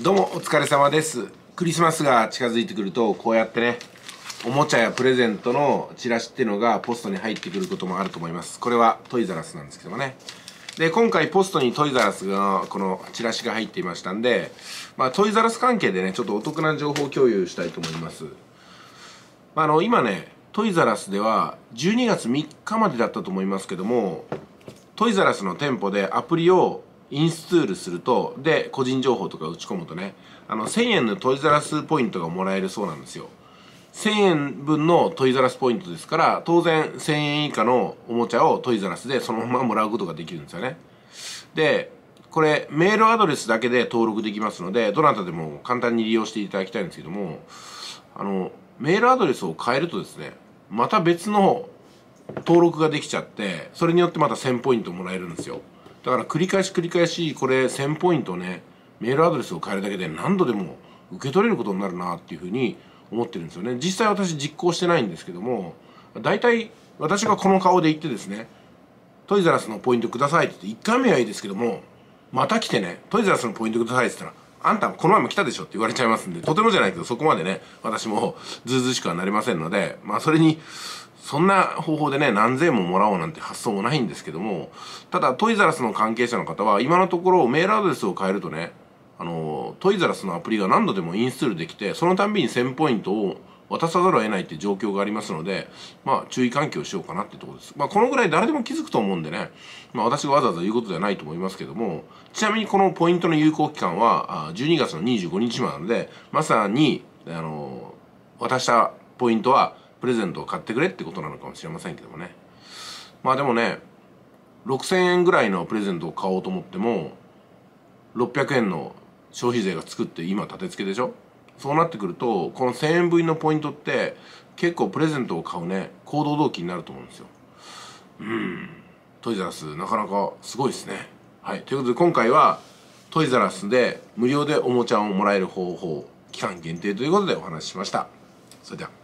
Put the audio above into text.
どうもお疲れ様です。クリスマスが近づいてくるとこうやってねおもちゃやプレゼントのチラシっていうのがポストに入ってくることもあると思います。これはトイザラスなんですけどもね。で今回ポストにトイザラスがこのチラシが入っていましたんで、まあ、トイザラス関係でねちょっとお得な情報共有したいと思います、まあ、あの今ねトイザラスでは12月3日までだったと思いますけどもトイザラスの店舗でアプリをインストールするとで個人情報とか打ち込むとねあの1000円のトイザラスポイントがもらえるそうなんですよ。1000円分のトイザラスポイントですから当然1000円以下のおもちゃをトイザラスでそのままもらうことができるんですよね。でこれメールアドレスだけで登録できますのでどなたでも簡単に利用していただきたいんですけどもあのメールアドレスを変えるとですねまた別の登録ができちゃってそれによってまた1000ポイントもらえるんですよ。だから繰り返し繰り返しこれ1000ポイントねメールアドレスを変えるだけで何度でも受け取れることになるなっていうふうに思ってるんですよね。実際私実行してないんですけども大体私がこの顔で言ってですねトイザラスのポイントくださいって言って1回目はいいですけどもまた来てねトイザラスのポイントくださいって言ったらあんたこの前も来たでしょって言われちゃいますんでとてもじゃないけどそこまでね私もずうずうしくはなりませんのでまあそれにそんな方法でね、何千円ももらおうなんて発想もないんですけども、ただ、トイザラスの関係者の方は、今のところメールアドレスを変えるとね、あの、トイザラスのアプリが何度でもインストールできて、そのたんびに1000ポイントを渡さざるを得ないって状況がありますので、まあ、注意喚起をしようかなってところです。まあ、このぐらい誰でも気づくと思うんでね、まあ、私がわざわざ言うことではないと思いますけども、ちなみにこのポイントの有効期間は、12月の25日までなので、まさに、あの、渡したポイントは、プレゼントを買ってくれってことなのかもしれませんけどもね。まあでもね6000円ぐらいのプレゼントを買おうと思っても600円の消費税がつくって今立て付けでしょ？そうなってくるとこの1000円分のポイントって結構プレゼントを買うね行動動機になると思うんですよ。うん。トイザラスなかなかすごいですね。はい。ということで今回はトイザラスで無料でおもちゃをもらえる方法期間限定ということでお話ししました。それでは。